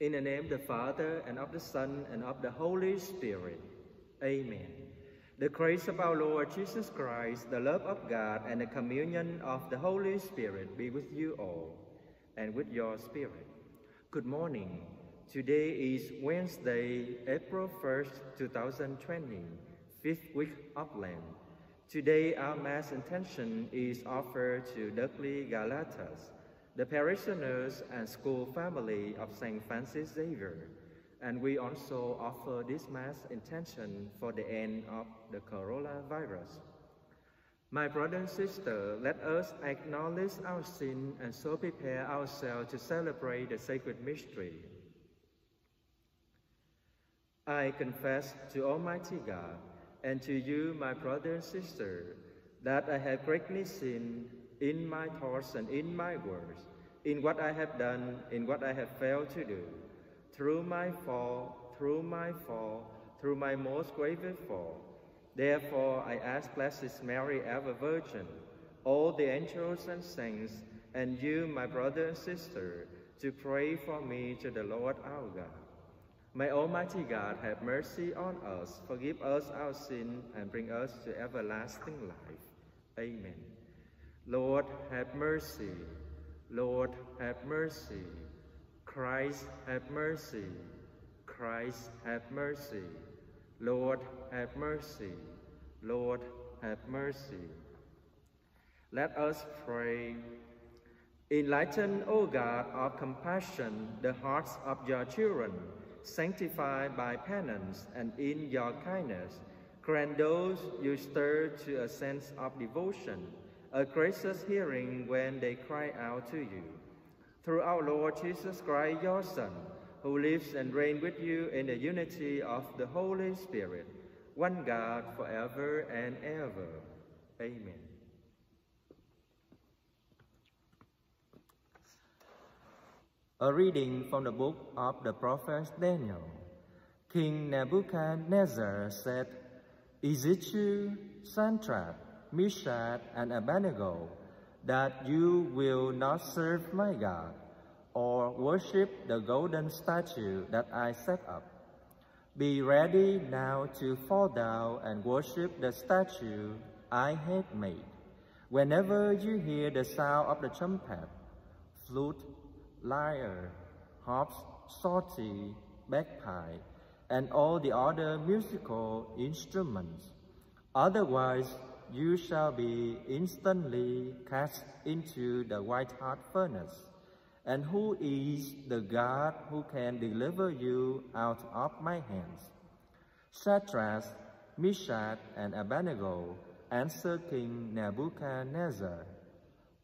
In the name of the Father, and of the Son, and of the Holy Spirit. Amen. The grace of our Lord Jesus Christ, the love of God, and the communion of the Holy Spirit be with you all, and with your spirit. Good morning. Today is Wednesday, April 1st, 2020, fifth week of Lent. Today our Mass intention is offered to Dudley Galatas, the parishioners and school family of St. Francis Xavier, and we also offer this Mass intention for the end of the coronavirus. My brother and sister, let us acknowledge our sin and so prepare ourselves to celebrate the sacred mystery. I confess to Almighty God and to you, my brother and sister, that I have greatly sinned in my thoughts and in my words, in what I have done, in what I have failed to do, through my fall, through my fall, through my most grave fall. Therefore, I ask Blessed Mary, ever Virgin, all the angels and saints, and you, my brother and sister, to pray for me to the Lord our God. May Almighty God have mercy on us, forgive us our sin, and bring us to everlasting life. Amen. Lord, have mercy. Lord, have mercy. Christ, have mercy. Christ, have mercy. Lord, have mercy. Lord, have mercy. Let us pray. Enlighten, O God of compassion, the hearts of your children, sanctified by penance and in your kindness. Grant those you stir to a sense of devotion, a gracious hearing when they cry out to you. Through our Lord Jesus Christ, your Son, who lives and reigns with you in the unity of the Holy Spirit, one God forever and ever. Amen. A reading from the book of the prophet Daniel. King Nebuchadnezzar said, Is it true, Shadrach, Meshach, and Abednego, that you will not serve my God, or worship the golden statue that I set up? Be ready now to fall down and worship the statue I have made. Whenever you hear the sound of the trumpet, flute, lyre, harps, psaltery, bagpipe, and all the other musical instruments. Otherwise, you shall be instantly cast into the white hot furnace. And who is the God who can deliver you out of my hands? Shadrach, Meshach, and Abednego answered King Nebuchadnezzar,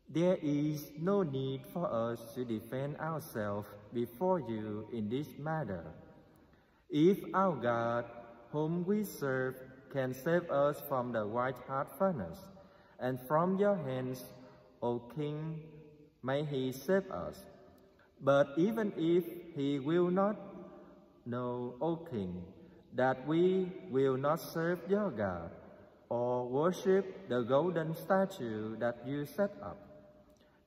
There is no need for us to defend ourselves before you in this matter. If our God, whom we serve, can save us from the white hot furnace, and from your hands, O King, may he save us. But even if he will not, know, O King, that we will not serve your God, or worship the golden statue that you set up.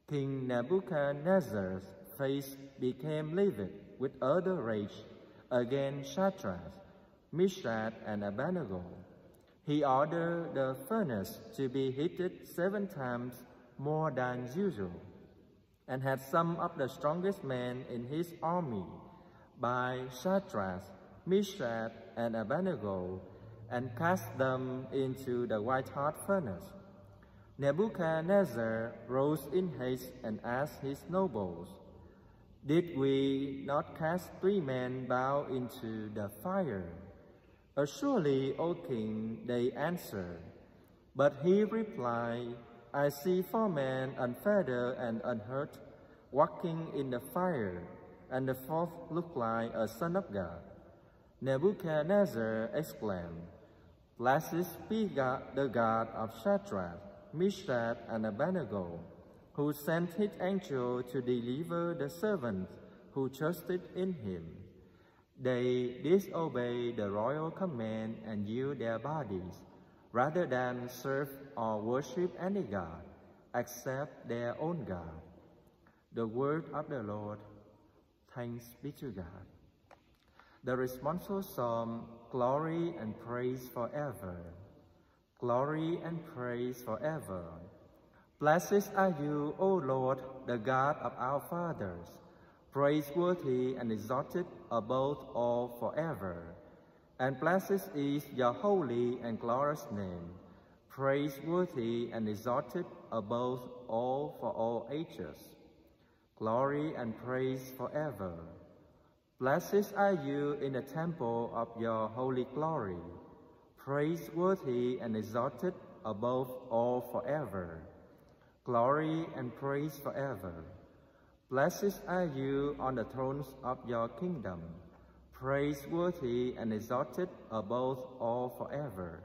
King Nebuchadnezzar's face became livid with utter rage against Shadrach, Meshach, and Abednego. He ordered the furnace to be heated seven times more than usual, and had some of the strongest men in his army by Shadrach, Meshach, and Abednego, and cast them into the white-hot furnace. Nebuchadnezzar rose in haste and asked his nobles, Did we not cast three men bound into the fire? Assuredly, O king, they answered. But he replied, I see four men unfettered and unhurt, walking in the fire, and the fourth looked like a son of God. Nebuchadnezzar exclaimed, Blessed be God, the God of Shadrach, Meshach, and Abednego, who sent his angel to deliver the servants who trusted in him. They disobey the royal command and yield their bodies, rather than serve or worship any god, except their own God. The word of the Lord. Thanks be to God. The responsorial psalm, Glory and Praise Forever. Glory and praise forever. Blessed are you, O Lord, the God of our fathers, praiseworthy and exalted above all forever. And blessed is your holy and glorious name, praiseworthy and exalted above all for all ages. Glory and praise forever. Blessed are you in the temple of your holy glory, praiseworthy and exalted above all forever. Glory and praise forever. Blessed are you on the thrones of your kingdom, praiseworthy and exalted above all forever.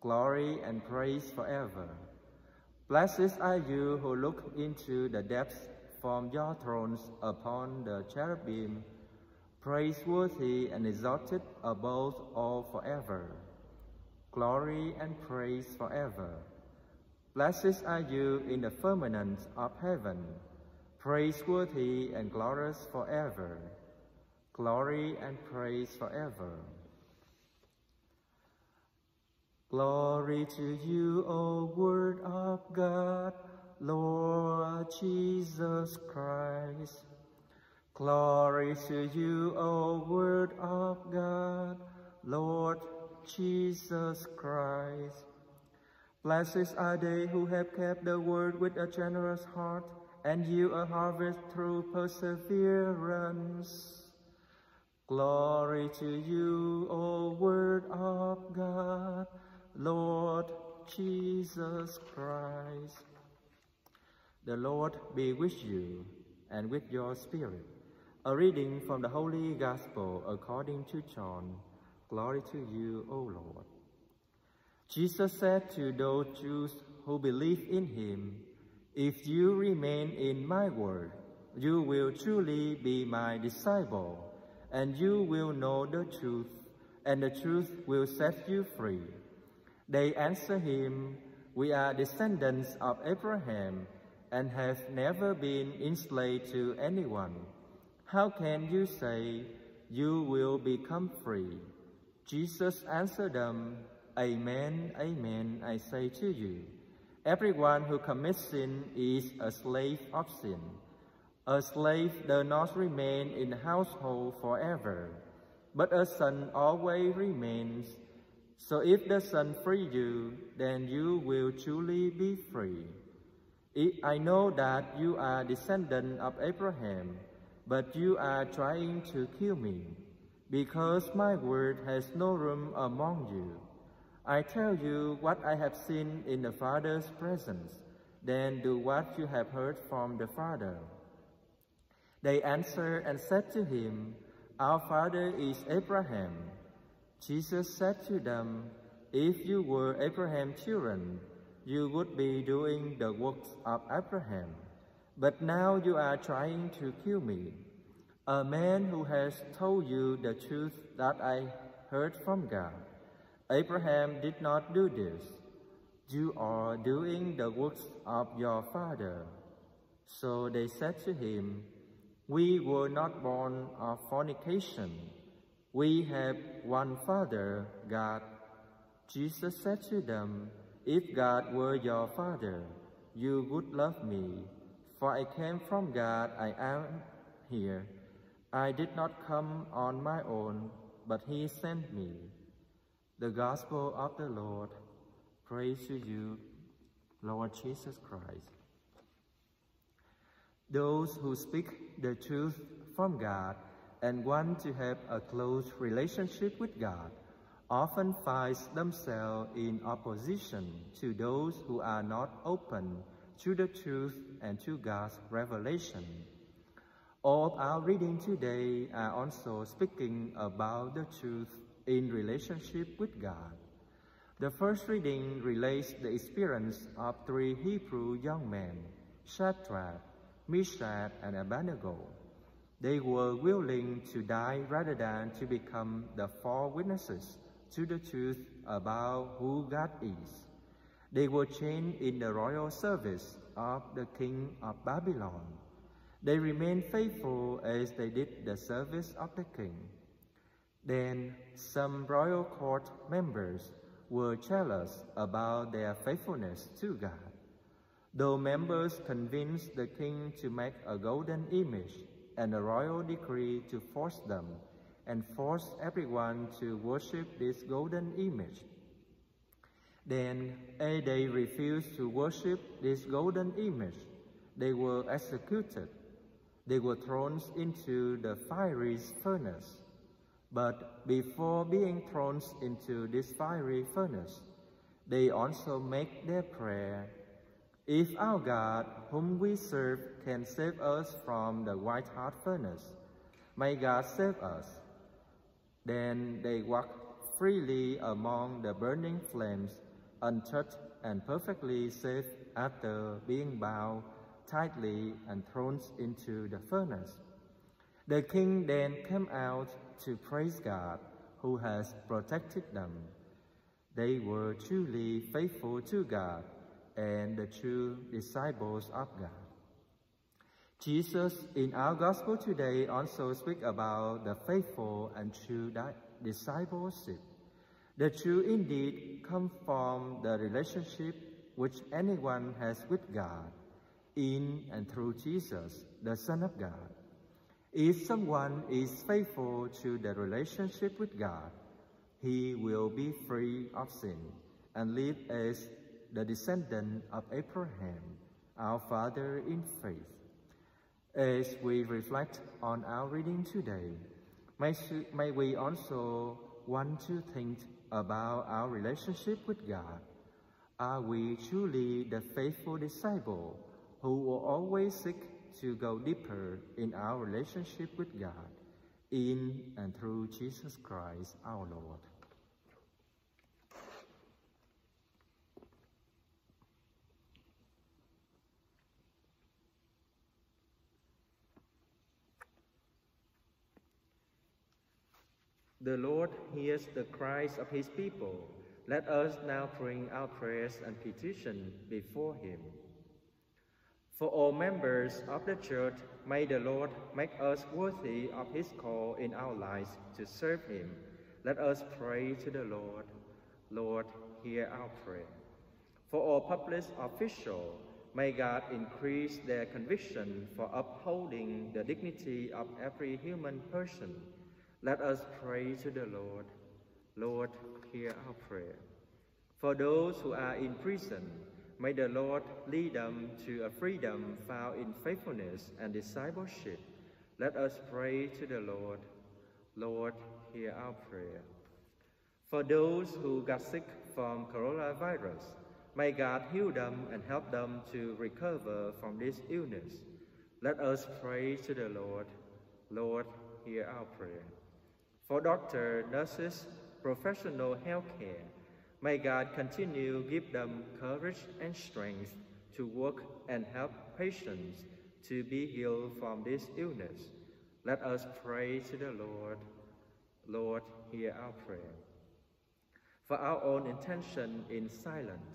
Glory and praise forever. Blessed are you who look into the depths from your thrones upon the cherubim, praiseworthy and exalted above all forever. Glory and praise forever. Blessed are you in the firmament of heaven, praiseworthy and glorious forever. Glory and praise forever. Glory to you, O Word of God, Lord Jesus Christ. Glory to you, O Word of God, Lord Jesus Christ. Blessed are they who have kept the word with a generous heart and you a harvest through perseverance. Glory to you, O Word of God, Lord Jesus Christ. The Lord be with you and with your spirit. A reading from the Holy Gospel according to John. Glory to you, O Lord. Jesus said to those Jews who believe in him, If you remain in my word, you will truly be my disciple, and you will know the truth, and the truth will set you free. They answered him, We are descendants of Abraham and have never been enslaved to anyone. How can you say you will become free? Jesus answered them, Amen, amen, I say to you, everyone who commits sin is a slave of sin. A slave does not remain in the household forever, but a son always remains. So if the son free you, then you will truly be free. I know that you are descendant of Abraham, but you are trying to kill me, because my word has no room among you. I tell you what I have seen in the Father's presence, then do what you have heard from the Father. They answered and said to him, Our father is Abraham. Jesus said to them, If you were Abraham's children, you would be doing the works of Abraham. But now you are trying to kill me, a man who has told you the truth that I heard from God. Abraham did not do this. You are doing the works of your father. So they said to him, We were not born of fornication. We have one Father, God. Jesus said to them, If God were your Father, you would love me, for I came from God, I am here. I did not come on my own, but He sent me. The Gospel of the Lord. Praise to you, Lord Jesus Christ. Those who speak the truth from God and want to have a close relationship with God often find themselves in opposition to those who are not open to the truth and to God's revelation. All our reading today are also speaking about the truth in relationship with God. The first reading relates the experience of three Hebrew young men, Shadrach, Meshach, and Abednego. They were willing to die rather than to become the four witnesses to the truth about who God is. They were chained in the royal service of the king of Babylon. They remained faithful as they did the service of the king. Then some royal court members were jealous about their faithfulness to God. Though members convinced the king to make a golden image and a royal decree to force them and force everyone to worship this golden image. Then, as they refused to worship this golden image, they were executed. They were thrown into the fiery furnace. But before being thrown into this fiery furnace, they also make their prayer. If our God, whom we serve, can save us from the white hot furnace, may God save us. Then they walk freely among the burning flames, untouched and perfectly safe after being bound tightly and thrown into the furnace. The king then came out to praise God who has protected them. They were truly faithful to God and the true disciples of God. Jesus in our gospel today also speak about the faithful and true discipleship. The true indeed come from the relationship which anyone has with God in and through Jesus, the Son of God. If someone is faithful to the relationship with God, he will be free of sin and live as the descendant of Abraham, our father in faith. As we reflect on our reading today, may, may we also want to think about our relationship with God. Are we truly the faithful disciple who will always seek to go deeper in our relationship with God in and through Jesus Christ our Lord. The Lord hears the cries of his people. Let us now bring our prayers and petition before him. For all members of the church, may the Lord make us worthy of his call in our lives to serve him. Let us pray to the Lord. Lord, hear our prayer. For all public officials, may God increase their conviction for upholding the dignity of every human person. Let us pray to the Lord. Lord, hear our prayer. For those who are in prison, May the Lord lead them to a freedom found in faithfulness and discipleship. Let us pray to the Lord. Lord, hear our prayer. For those who got sick from coronavirus, may God heal them and help them to recover from this illness. Let us pray to the Lord. Lord, hear our prayer. For doctors, nurses, professional healthcare, May God continue give them courage and strength to work and help patients to be healed from this illness. Let us pray to the Lord. Lord, hear our prayer. For our own intention in silence,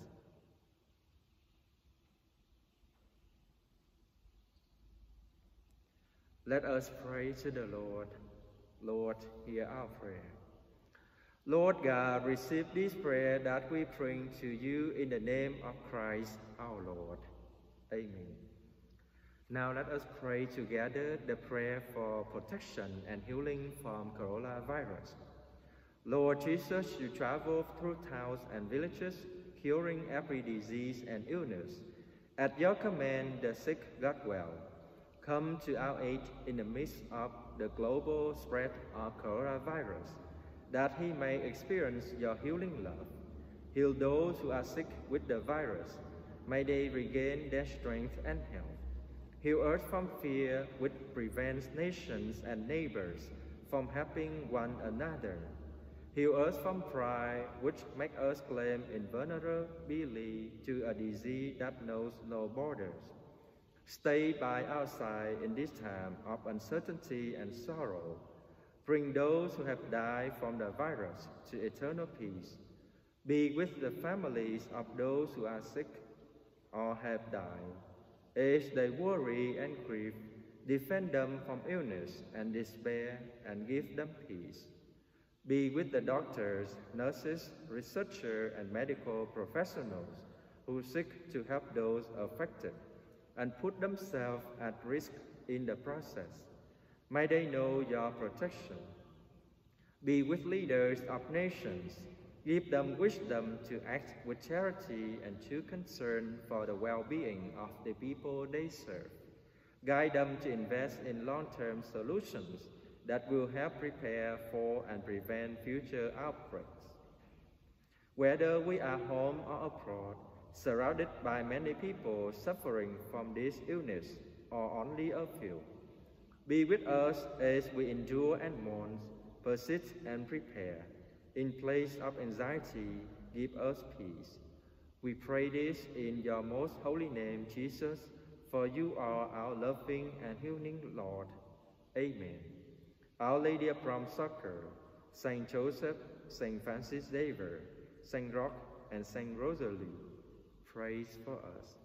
let us pray to the Lord. Lord, hear our prayer. Lord God, receive this prayer that we bring to you in the name of Christ our Lord. Amen. Now let us pray together the prayer for protection and healing from coronavirus. Lord Jesus, you travel through towns and villages, curing every disease and illness. At your command, the sick got well. Come to our aid in the midst of the global spread of coronavirus that he may experience your healing love. Heal those who are sick with the virus. May they regain their strength and health. Heal us from fear, which prevents nations and neighbors from helping one another. Heal us from pride, which makes us claim invulnerability to a disease that knows no borders. Stay by our side in this time of uncertainty and sorrow Bring those who have died from the virus to eternal peace. Be with the families of those who are sick or have died. As they worry and grieve, defend them from illness and despair, and give them peace. Be with the doctors, nurses, researchers, and medical professionals who seek to help those affected and put themselves at risk in the process. May they know your protection. Be with leaders of nations. Give them wisdom to act with charity and to concern for the well-being of the people they serve. Guide them to invest in long-term solutions that will help prepare for and prevent future outbreaks. Whether we are home or abroad, surrounded by many people suffering from this illness, or only a few, be with us as we endure and mourn, persist and prepare. In place of anxiety, give us peace. We pray this in your most holy name, Jesus, for you are our loving and healing Lord. Amen. Our Lady of Prompt Succor, Saint Joseph, Saint Francis Xavier, Saint Roch, and Saint Rosalie, praise for us.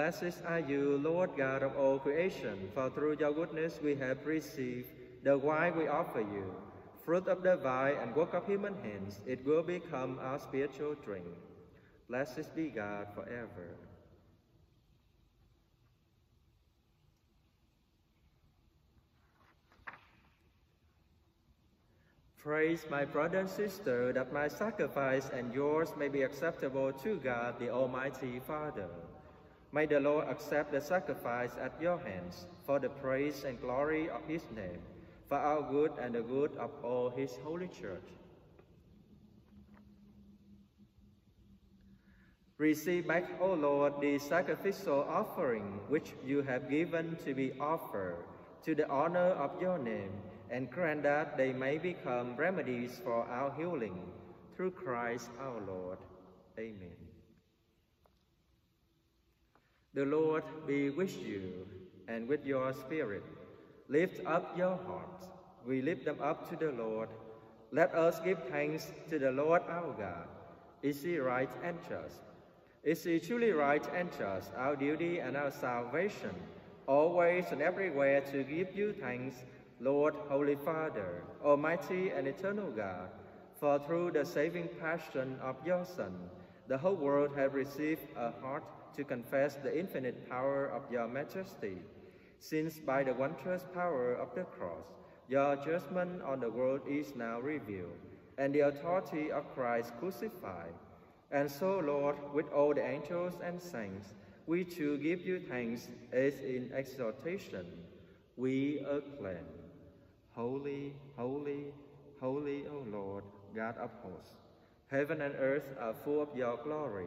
Blessed are you, Lord God of all creation, for through your goodness we have received the wine we offer you, fruit of the vine and work of human hands. It will become our spiritual drink. Blessed be God forever. Praise my brother and sister that my sacrifice and yours may be acceptable to God the Almighty Father. May the Lord accept the sacrifice at your hands for the praise and glory of his name, for our good and the good of all his holy church. Receive back, O Lord, the sacrificial offering which you have given to be offered to the honor of your name, and grant that they may become remedies for our healing. Through Christ our Lord. Amen. The Lord be with you and with your spirit. Lift up your hearts. We lift them up to the Lord. Let us give thanks to the Lord our God. Is he right and just? Is he truly right and just, our duty and our salvation, always and everywhere to give you thanks, Lord, Holy Father, Almighty and eternal God, for through the saving passion of your Son, the whole world has received a heart to confess the infinite power of your majesty, since by the wondrous power of the cross, your judgment on the world is now revealed, and the authority of Christ crucified. And so, Lord, with all the angels and saints, we too give you thanks as in exaltation. We acclaim, Holy, holy, holy, O Lord, God of hosts. Heaven and earth are full of your glory.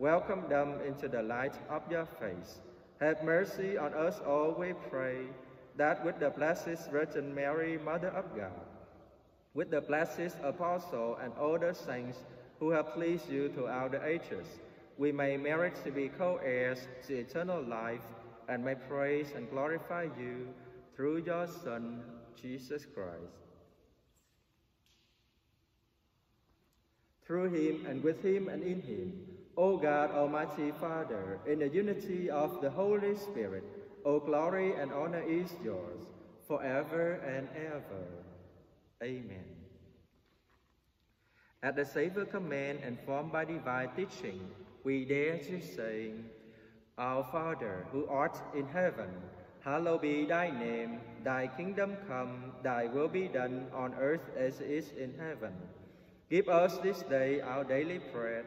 Welcome them into the light of your face. Have mercy on us all, we pray, that with the Blessed Virgin Mary, Mother of God, with the blessed apostle and all the saints who have pleased you throughout the ages, we may merit to be co-heirs to eternal life and may praise and glorify you through your Son, Jesus Christ. Through him and with him and in him, O God, Almighty Father, in the unity of the Holy Spirit, all glory and honor is yours, forever and ever. Amen. At the Savior command and formed by divine teaching, we dare to say, Our Father, who art in heaven, hallowed be thy name. Thy kingdom come, thy will be done on earth as it is in heaven. Give us this day our daily bread,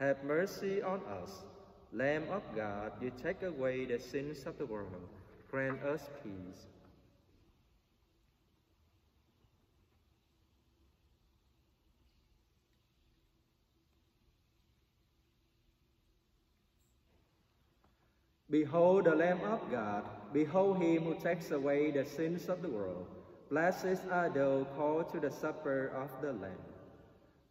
Have mercy on us. Lamb of God, you take away the sins of the world. Grant us peace. Behold the Lamb of God. Behold him who takes away the sins of the world. Blessed are those called to the supper of the Lamb.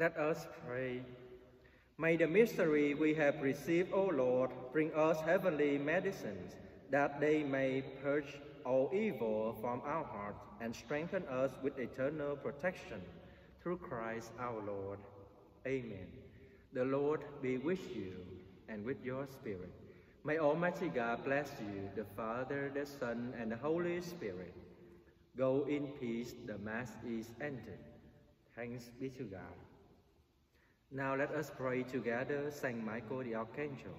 Let us pray. May the mystery we have received, O Lord, bring us heavenly medicines, that they may purge all evil from our hearts and strengthen us with eternal protection. Through Christ our Lord. Amen. The Lord be with you and with your spirit. May Almighty God bless you, the Father, the Son, and the Holy Spirit. Go in peace, the Mass is ended. Thanks be to God. Now let us pray together, Saint Michael the Archangel.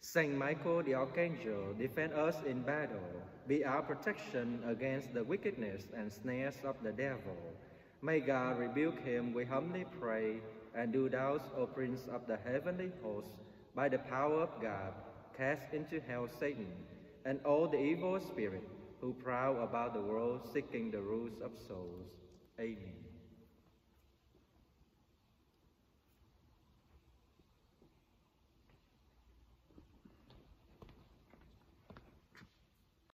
Saint Michael the Archangel, defend us in battle. Be our protection against the wickedness and snares of the devil. May God rebuke him, we humbly pray, and do thou, O Prince of the heavenly host, by the power of God, cast into hell Satan and all the evil spirits who prowl about the world seeking the rules of souls. Amen.